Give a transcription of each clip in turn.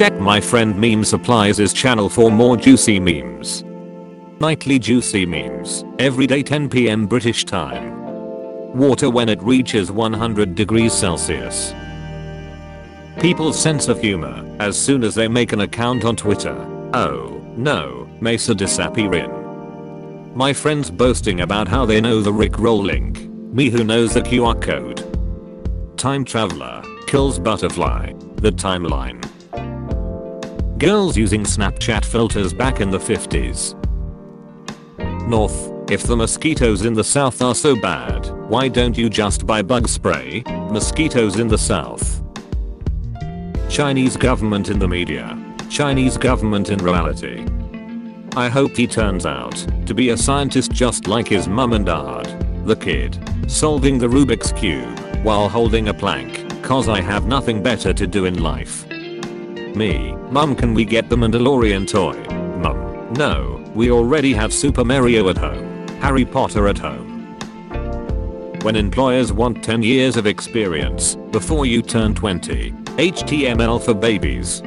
Check my friend Meme Supplies' channel for more juicy memes. Nightly juicy memes, everyday 10pm British time. Water when it reaches 100 degrees Celsius. People's sense of humor as soon as they make an account on Twitter. Oh, no, Mesa disappearing. My friends boasting about how they know the Rick Roll link. Me who knows the QR code. Time traveler kills butterfly. The timeline. Girls using Snapchat filters back in the 50s. North, if the mosquitoes in the south are so bad, why don't you just buy bug spray? Mosquitoes in the south. Chinese government in the media. Chinese government in reality. I hope he turns out to be a scientist just like his mum and dad. The kid. Solving the Rubik's Cube while holding a plank cause I have nothing better to do in life. Me. Mum can we get the Mandalorian toy? Mum. No, we already have Super Mario at home. Harry Potter at home. When employers want 10 years of experience before you turn 20. HTML for babies.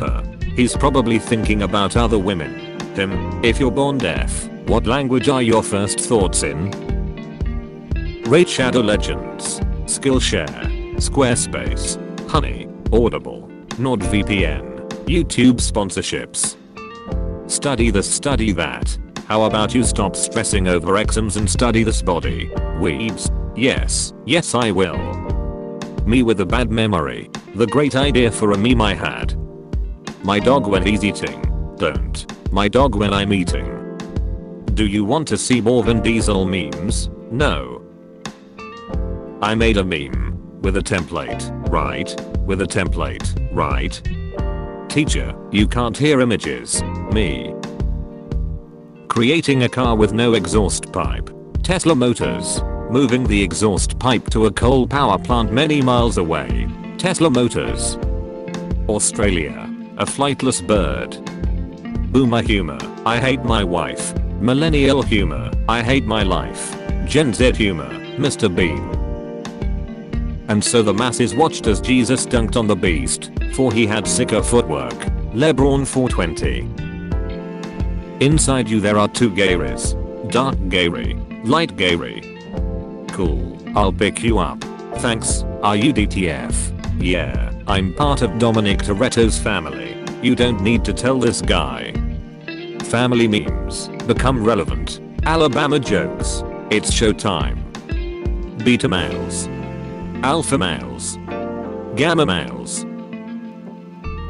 Her. He's probably thinking about other women. Him. If you're born deaf, what language are your first thoughts in? Raid Shadow Legends. Skillshare. Squarespace. Honey. Audible. NordVPN. YouTube sponsorships. Study this study that. How about you stop stressing over exams and study this body? Weebs. Yes, yes I will. Me with a bad memory. The great idea for a meme I had. My dog when he's eating. Don't. My dog when I'm eating. Do you want to see more Vin Diesel memes? No. I made a meme. With a template, right? With a template, right? Teacher, you can't hear images. Me. Creating a car with no exhaust pipe. Tesla Motors. Moving the exhaust pipe to a coal power plant many miles away. Tesla Motors. Australia. A flightless bird. Boomer humor. I hate my wife. Millennial humor. I hate my life. Gen Z humor. Mr. Bean. And so the masses watched as Jesus dunked on the beast, for he had sicker footwork. Lebron 420. Inside you there are two Garys. Dark Gary. Light Gary. Cool. I'll pick you up. Thanks. Are you DTF? Yeah, I'm part of Dominic Toretto's family. You don't need to tell this guy. Family memes become relevant. Alabama jokes. It's showtime. Beta males. Alpha males. Gamma males.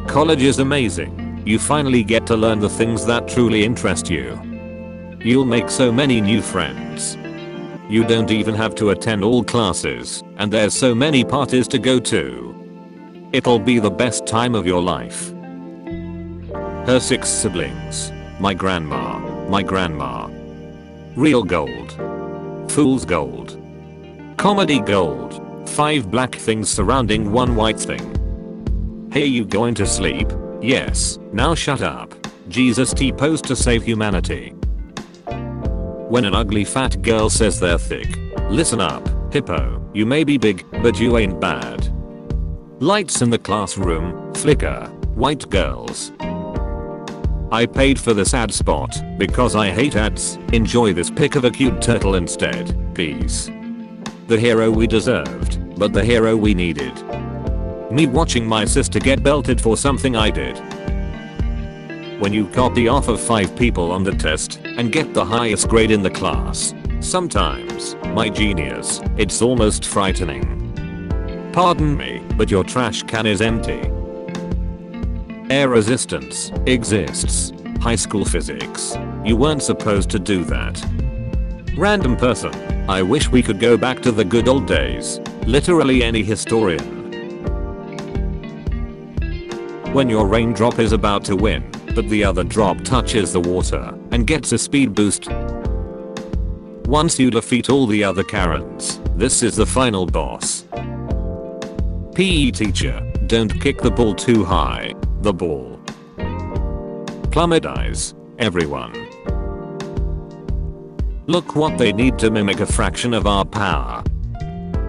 College is amazing. You finally get to learn the things that truly interest you. You'll make so many new friends. You don't even have to attend all classes, and there's so many parties to go to. It'll be the best time of your life. Her six siblings. My grandma. My grandma. Real gold. Fool's gold. Comedy gold. Five black things surrounding one white thing. Hey you going to sleep? Yes, now shut up. Jesus T posed to save humanity. When an ugly fat girl says they're thick. Listen up, hippo, you may be big, but you ain't bad. Lights in the classroom, flicker, white girls. I paid for this ad spot because I hate ads. Enjoy this pic of a cute turtle instead, please. The hero we deserved, but the hero we needed. Me watching my sister get belted for something I did. When you copy off of 5 people on the test and get the highest grade in the class. Sometimes, my genius, it's almost frightening. Pardon me, but your trash can is empty. Air resistance exists. High school physics. You weren't supposed to do that. Random person. I wish we could go back to the good old days. Literally any historian. When your raindrop is about to win, but the other drop touches the water and gets a speed boost. Once you defeat all the other Karens, this is the final boss. PE teacher, don't kick the ball too high. The ball. Plummet eyes. Everyone. Look what they need to mimic a fraction of our power.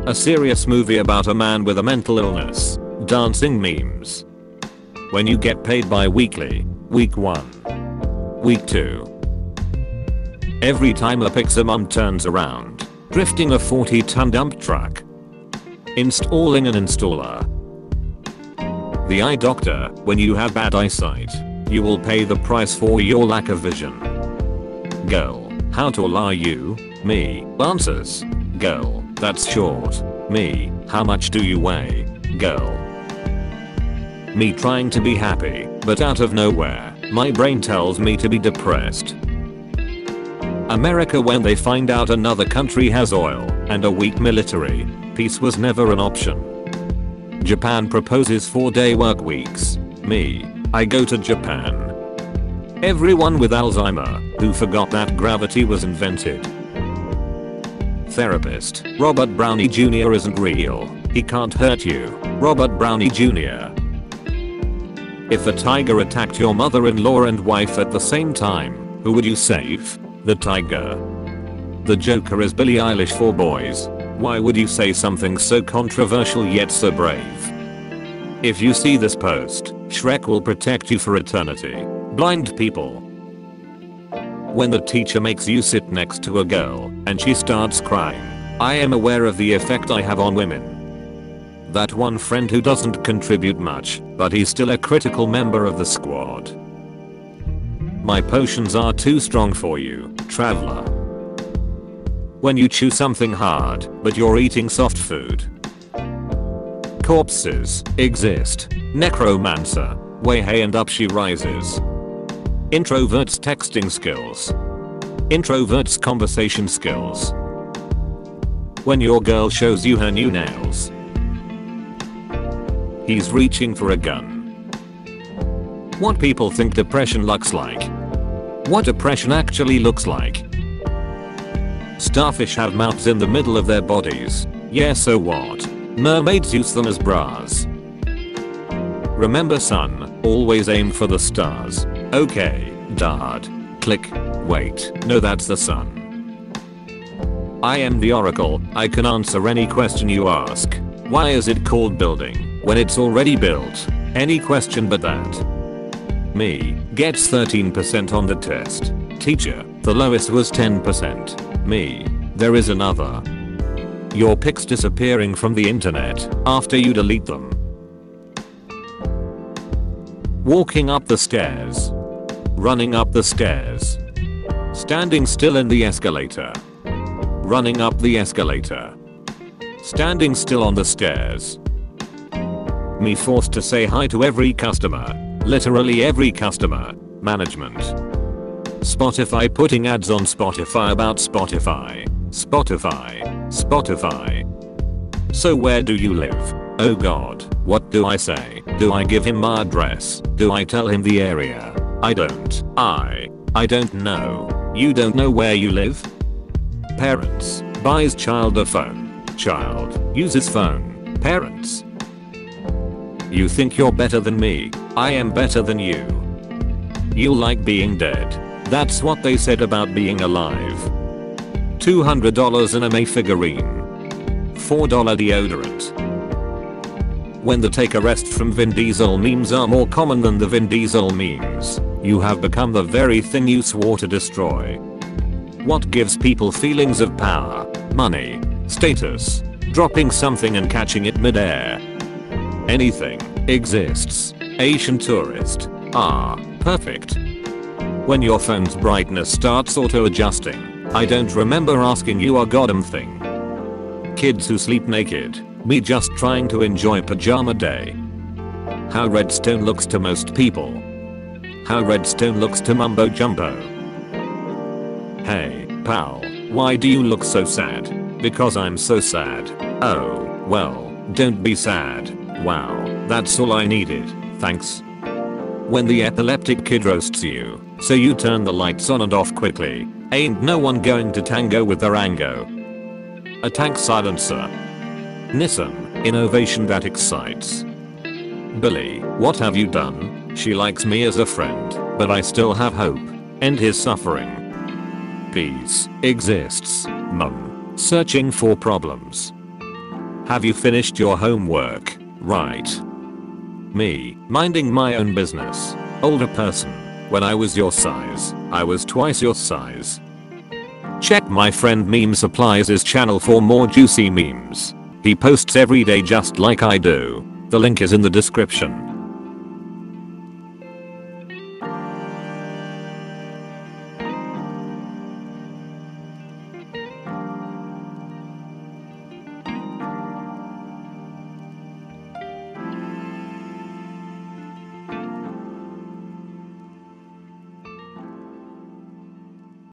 A serious movie about a man with a mental illness. Dancing memes. when you get paid bi-weekly. Week 1. Week 2. Every time a Pixar turns around, drifting a 40 ton dump truck. Installing an installer. The eye doctor, when you have bad eyesight, you will pay the price for your lack of vision. Girl, how tall are you? Me, answers. Girl, that's short. Me, how much do you weigh? Girl. Me trying to be happy, but out of nowhere, my brain tells me to be depressed. America when they find out another country has oil and a weak military, peace was never an option. Japan proposes 4 day work weeks. Me, I go to Japan. Everyone with Alzheimer who forgot that gravity was invented. Therapist, Robert Brownie Jr. isn't real. He can't hurt you. Robert Brownie Jr. If a tiger attacked your mother-in-law and wife at the same time, who would you save? The tiger. The Joker is Billie Eilish for boys. Why would you say something so controversial yet so brave? If you see this post, Shrek will protect you for eternity. Blind people. When the teacher makes you sit next to a girl and she starts crying, I am aware of the effect I have on women. That one friend who doesn't contribute much, but he's still a critical member of the squad. My potions are too strong for you, traveler. When you chew something hard, but you're eating soft food. Corpses exist. Necromancer. Way hey and up she rises. Introverts texting skills. Introverts conversation skills. When your girl shows you her new nails. He's reaching for a gun. What people think depression looks like. What depression actually looks like. Starfish have mouths in the middle of their bodies. Yeah so what? Mermaids use them as bras. Remember son, always aim for the stars. Okay, dad. Click. Wait, no that's the sun. I am the oracle, I can answer any question you ask. Why is it called building? when it's already built. Any question but that. Me gets 13% on the test. Teacher, the lowest was 10%. Me, there is another. Your pics disappearing from the internet after you delete them. Walking up the stairs. Running up the stairs. Standing still in the escalator. Running up the escalator. Standing still on the stairs me forced to say hi to every customer. Literally every customer. Management. Spotify putting ads on Spotify about Spotify. Spotify. Spotify. So where do you live? Oh god, what do I say? Do I give him my address? Do I tell him the area? I don't. I. I don't know. You don't know where you live? Parents. Buys child a phone. Child. Uses phone. Parents. You think you're better than me. I am better than you. You like being dead. That's what they said about being alive. $200 anime figurine. $4 deodorant. When the take a rest from Vin Diesel memes are more common than the Vin Diesel memes, you have become the very thing you swore to destroy. What gives people feelings of power, money, status, dropping something and catching it midair, anything exists. Asian tourist. Ah, perfect. When your phone's brightness starts auto adjusting, I don't remember asking you a goddamn thing. Kids who sleep naked, me just trying to enjoy pajama day. How redstone looks to most people. How redstone looks to mumbo jumbo. Hey, pal, why do you look so sad? Because I'm so sad. Oh, well, don't be sad. Wow, that's all I needed, thanks. When the epileptic kid roasts you, so you turn the lights on and off quickly, ain't no one going to tango with their ango. A tank silencer. Nissan, innovation that excites. Billy, what have you done? She likes me as a friend, but I still have hope. End his suffering. Peace exists, mum. Searching for problems. Have you finished your homework? Right. Me, minding my own business. Older person. When I was your size, I was twice your size. Check my friend Meme Supplies' channel for more juicy memes. He posts every day just like I do. The link is in the description.